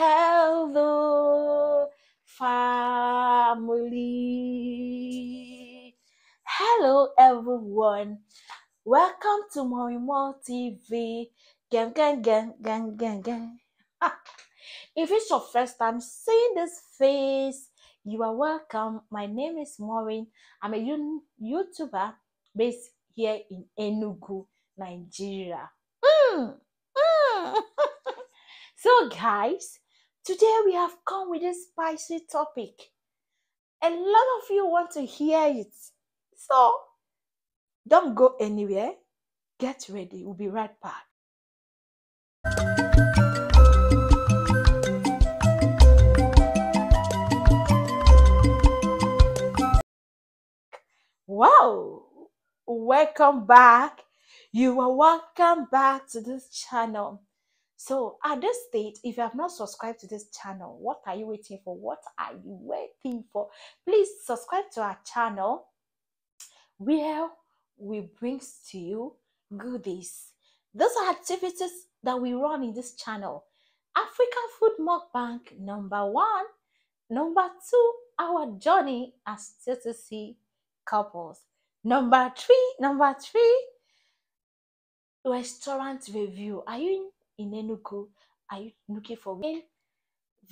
Hello, family. Hello, everyone. Welcome to Morimo TV. Gang, gang, gang, gang, gang, gang. if it's your first time seeing this face, you are welcome. My name is Maureen. I'm a YouTuber based here in Enugu, Nigeria. Mm, mm. so, guys, today we have come with a spicy topic. A lot of you want to hear it. So, don't go anywhere. Get ready. We'll be right back. Wow! Welcome back. You are welcome back to this channel. So, at this stage, if you have not subscribed to this channel, what are you waiting for? What are you waiting for? Please subscribe to our channel where we bring to you goodies. Those are activities that we run in this channel. African Food Mukbang number one. Number two, our journey as TTC couples. Number three, number three, restaurant review. Are you in Enugu? Are you looking for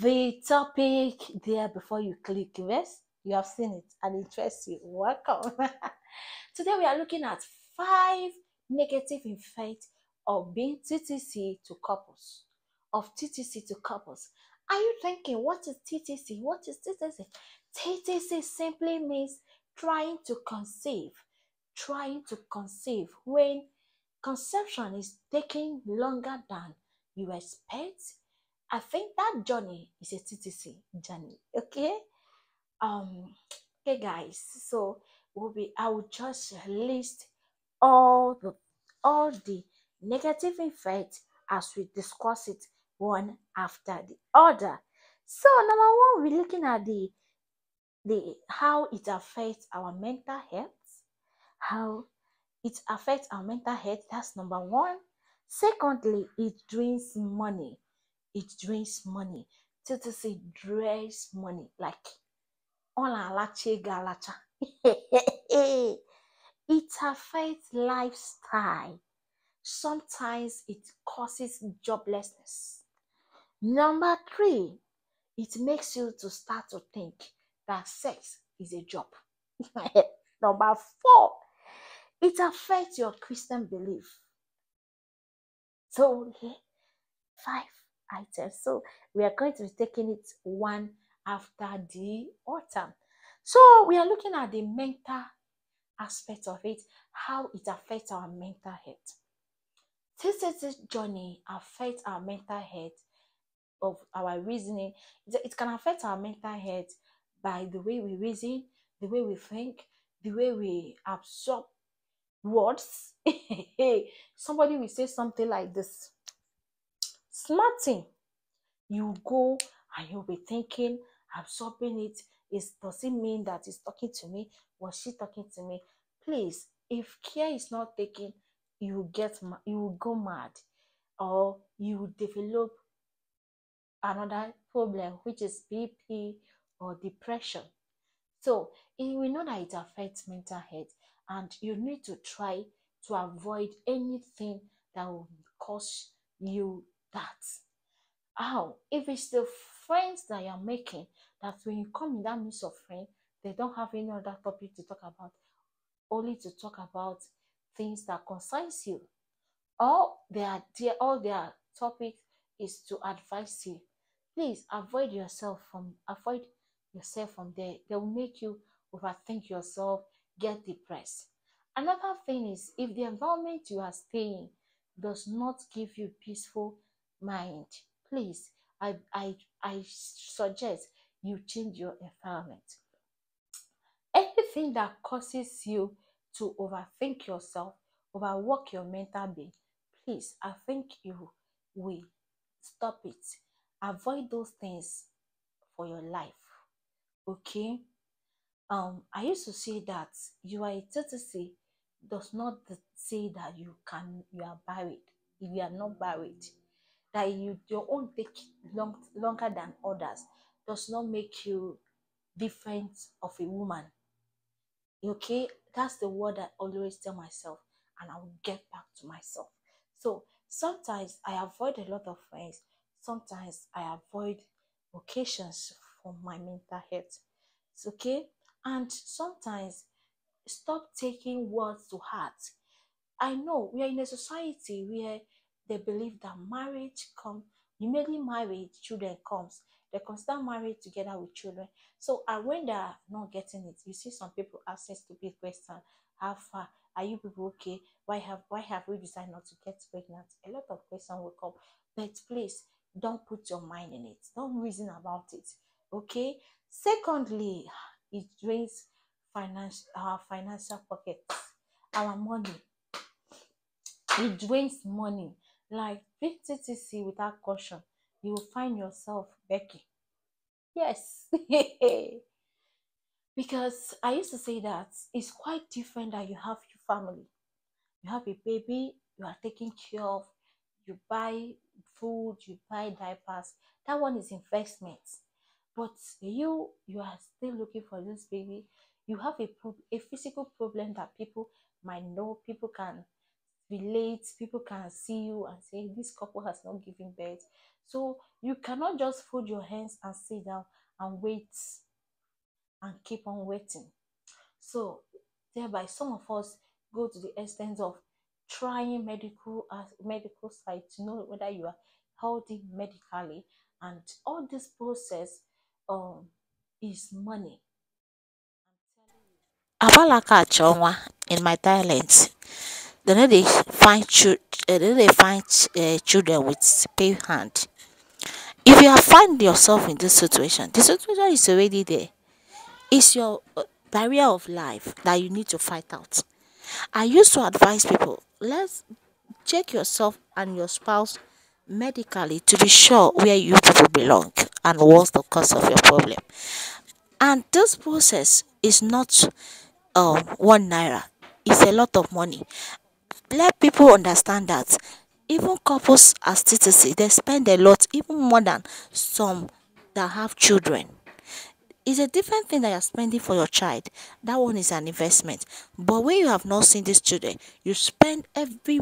the topic there before you click? Yes, you have seen it and interests you. Welcome. Today we are looking at five negative effects of being TTC to couples. Of TTC to couples. Are you thinking, what is TTC? What is TTC? TTC simply means trying to conceive, trying to conceive when conception is taking longer than you expect. I think that journey is a TTC journey. Okay. Um. Okay, guys. So we'll be. I will just list all the all the negative effects as we discuss it one after the other. So number one, we're looking at the the how it affects our mental health, how it affects our mental health. That's number one. Secondly, it drains money. It drains money. TTC drains money. Like all alache galacha. it affects lifestyle. Sometimes it causes joblessness. Number three, it makes you to start to think that sex is a job. Number four, it affects your Christian belief. So, five items. So, we are going to be taking it one after the other. So, we are looking at the mental aspect of it, how it affects our mental health. This is this journey affects our mental health of our reasoning. It can affect our mental health by the way we reason, the way we think, the way we absorb words. Hey, somebody will say something like this smarting. You go and you'll be thinking, absorbing it. Is does it mean that he's talking to me? Was she talking to me? Please, if care is not taken, you will get you will go mad, or you will develop another problem, which is BP or depression. So eh, we know that it affects mental health, and you need to try to avoid anything that will cause you that. How? If it's the friends that you're making, that when you come in that midst of friends, they don't have any other topic to talk about, only to talk about things that concerns you. All their, their all their topic is to advise you. Please avoid yourself from avoid yourself from there. They will make you overthink yourself, get depressed. Another thing is if the environment you are staying does not give you peaceful mind, please, I I I suggest you change your environment. Anything that causes you to overthink yourself, overwork your mental being, please, I think you will stop it. Avoid those things for your life. Okay? Um, I used to say that you are a TTC does not say that you can you are buried if you are not buried. that you your own take long longer than others does not make you different of a woman. Okay, that's the word I always tell myself, and I will get back to myself. So sometimes I avoid a lot of friends. Sometimes I avoid occasions for my mental health. It's okay, and sometimes stop taking words to heart. I know we are in a society where they believe that marriage come immediately married, children comes. They consider marriage together with children. So and when they are not getting it, you see some people asking stupid question, how far are you people okay? Why have why have we decided not to get pregnant? A lot of questions will come. But please don't put your mind in it. Don't reason about it. Okay. Secondly, it drains finance our financial pockets, our money. It drains money. Like big TTC without caution, you will find yourself begging. Yes. because I used to say that it's quite different that you have your family. You have a baby, you are taking care of, you buy food, you buy diapers. That one is investment. But you, you are still looking for this baby. You have a pro- a physical problem that people might know, people can relate, people can see you and say this couple has not given birth. So you cannot just fold your hands and sit down and wait and keep on waiting. So thereby some of us go to the extent of trying medical as medical side to know whether you are healthy medically and all this process um is money. Abalaka Achonwa in my dialect. They know they find chil- uh, they know they find uh, children with pale hand. If you have find yourself in this situation, the situation is already there. It's your uh, barrier of life that you need to fight out. I used to advise people, let's check yourself and your spouse medically to be sure where you people belong and what's the cause of your problem. And this process is not um one naira, it's a lot of money. Let people understand that even couples as TTC they spend a lot, even more than some that have children. It's a different thing that you're spending for your child. That one is an investment. But when you have not seen these children, you spend every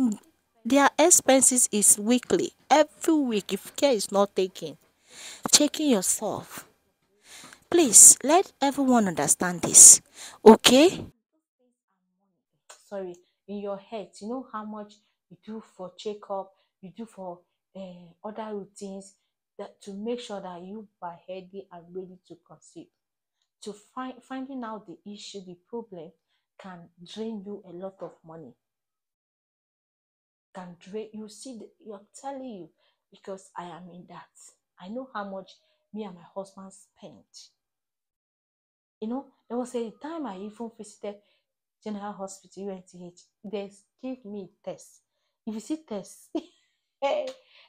their expenses is weekly. Every week if care is not taken. Checking yourself. Please let everyone understand this. Okay? Sorry, in your head, you know how much you do for checkup, you do for uh, other routines that to make sure that you are healthy and ready to conceive. To find finding out the issue, the problem can drain you a lot of money. Can drain you see the, you're telling you because I am in that. I know how much me and my husband spent. You know, there was a time I even visited General Hospital UNTH. They gave me tests. If you see test, they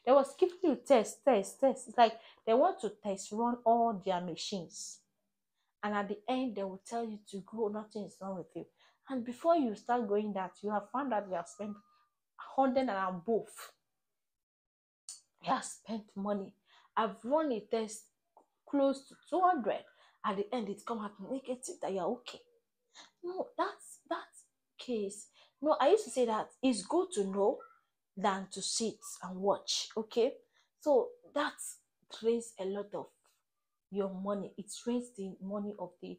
was giving you test, test, test. It's like they want to test run all their machines. And at the end, they will tell you to go, nothing is wrong with you. And before you start going that, you have found out you have spent hundred and above. You have spent money. I've run a test close to 200. At the end, it come out negative that you're okay. No, that's that case. No, I used to say that it's good to know than to sit and watch. Okay, so that drains a lot of your money. It drains the money of the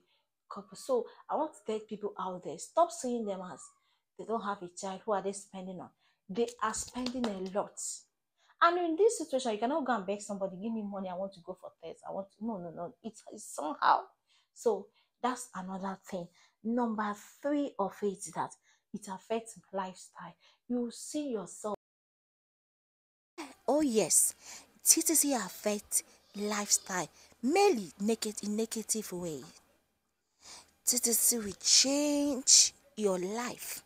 couple. So I want to tell people out there: stop seeing them as they don't have a child. Who are they spending on? They are spending a lot. And in this situation, you cannot go and beg somebody, give me money, I want to go for test. I want to, no, no, no. It's, it's somehow. So that's another thing. Number three of it that it affects lifestyle. You see yourself. Oh yes, TTC affect lifestyle mainly naked in negative way. TTC will change your life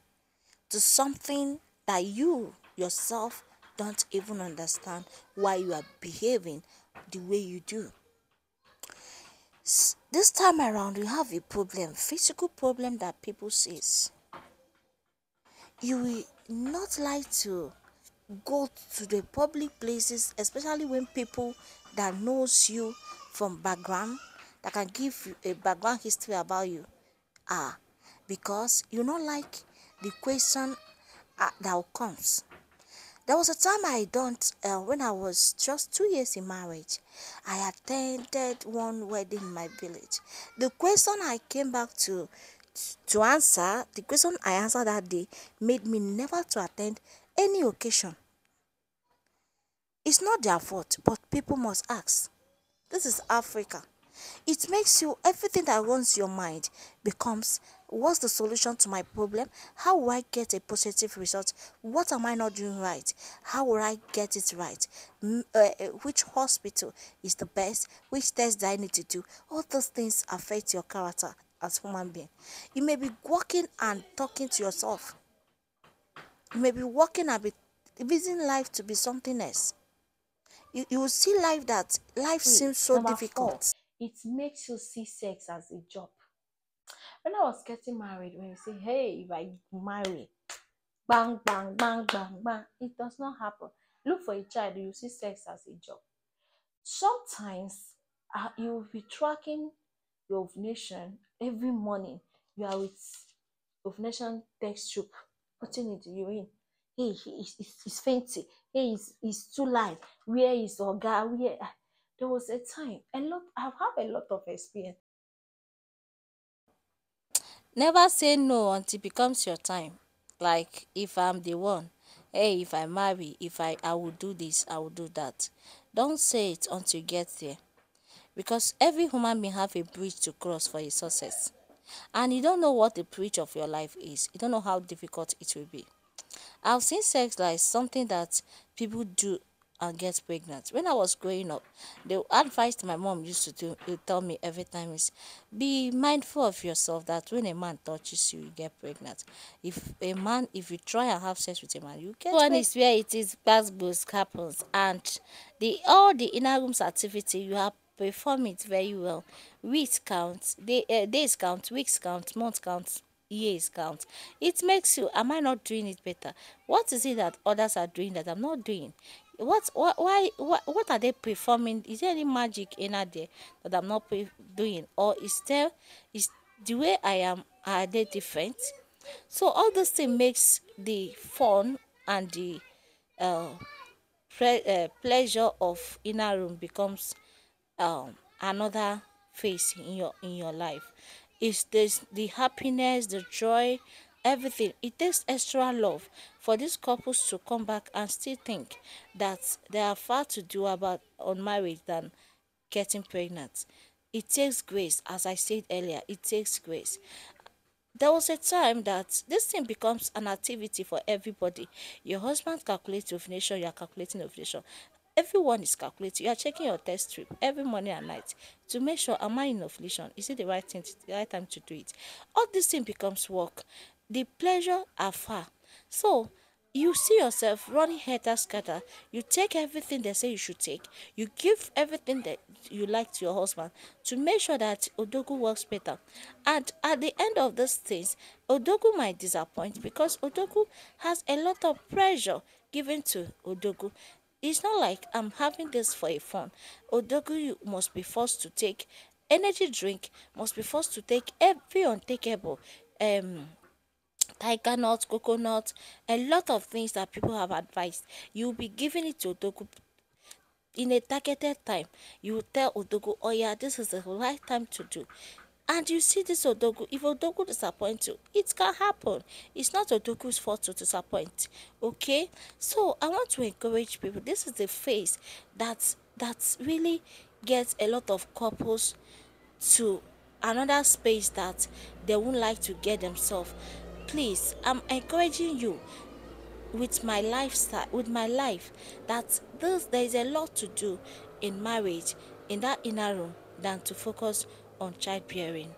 to something that you yourself don't even understand why you are behaving the way you do. This time around, you have a problem, physical problem that people sees. You will not like to go to the public places especially when people that knows you from background that can give you a background history about you are because you not like the question that comes there was a time I don't, uh, when I was just two years in marriage, I attended one wedding in my village. The question I came back to to answer, the question I answered that day made me never to attend any occasion. It's not their fault, but people must ask. This is Africa. It makes you, everything that runs your mind becomes what's the solution to my problem? How will I get a positive result? What am I not doing right? How will I get it right? Uh, uh, which hospital is the best? Which test do I need to do? All those things affect your character as human being. You may be walking and talking to yourself. You may be walking and be using life to be something else. You, you will see life that life seems so Number difficult. Four, it makes you see sex as a job. When I was getting married, when you say, hey, if I marry, bang, bang, bang, bang, bang, it does not happen. Look for a child, you see sex as a job. Sometimes uh, you will be tracking your ovulation every morning. You are with ovulation test tube, putting it you in. Hey, he's, he's fainting. Hey, he's, he's too light. Where is Oga? Where? There was a time, a lot, I've a lot of experience. Never say no until it becomes your time. Like if I'm the one, hey, if I marry, if I, I will do this, I will do that. Don't say it until you get there. Because every human being have a bridge to cross for a success. And you don't know what the bridge of your life is. You don't know how difficult it will be. I've seen sex like something that people do and get pregnant. When I was growing up, the advice my mom used to do, to tell me every time is be mindful of yourself that when a man touches you, you get pregnant. If a man, if you try and have sex with a man, you get One is where it is boost happens and the all the inner rooms activity you have perform it very well. Weeks count, day, uh, days count, weeks count, months count, years count. It makes you, am I not doing it better? What is it that others are doing that I'm not doing? What, what, why, what, what are they performing? Is there any magic in there that I'm not doing? Or is there, is the way I am, are they different? So all this thing makes the fun and the uh, uh, pleasure of inner room becomes um, another phase in your in your life. Is this the happiness, the joy, everything. It takes extra love for these couples to come back and still think that they are far to do about on marriage than getting pregnant. It takes grace, as I said earlier, it takes grace. There was a time that this thing becomes an activity for everybody. Your husband calculates ovulation, you are calculating ovulation everyone is calculating. You are checking your test strip every morning and night to make sure am I in ovulation? Is it the right thing, to, the right time to do it? All this thing becomes work. The pleasure are far. So you see yourself running head scatter. You take everything they say you should take. You give everything that you like to your husband to make sure that Odogu works better. And at the end of these things, Odogu might disappoint because Odogu has a lot of pressure given to Odogu. It's not like I'm having this for a fun. Odogu must be forced to take energy drink, must be forced to take every untakeable um tiger nut, coconut, a lot of things that people have advised. You'll be giving it to Odogu in a targeted time. You will tell Odogu, oh yeah, this is the right time to do. And you see this Odogu, if Odogu disappoints you, it can happen. It's not Odogu's fault to disappoint. Okay? So I want to encourage people. This is the phase that that really gets a lot of couples to another space that they won't like to get themselves. Please, I'm encouraging you with my lifestyle, with my life, that this there is a lot to do in marriage, in that inner room, than to focus on childbearing.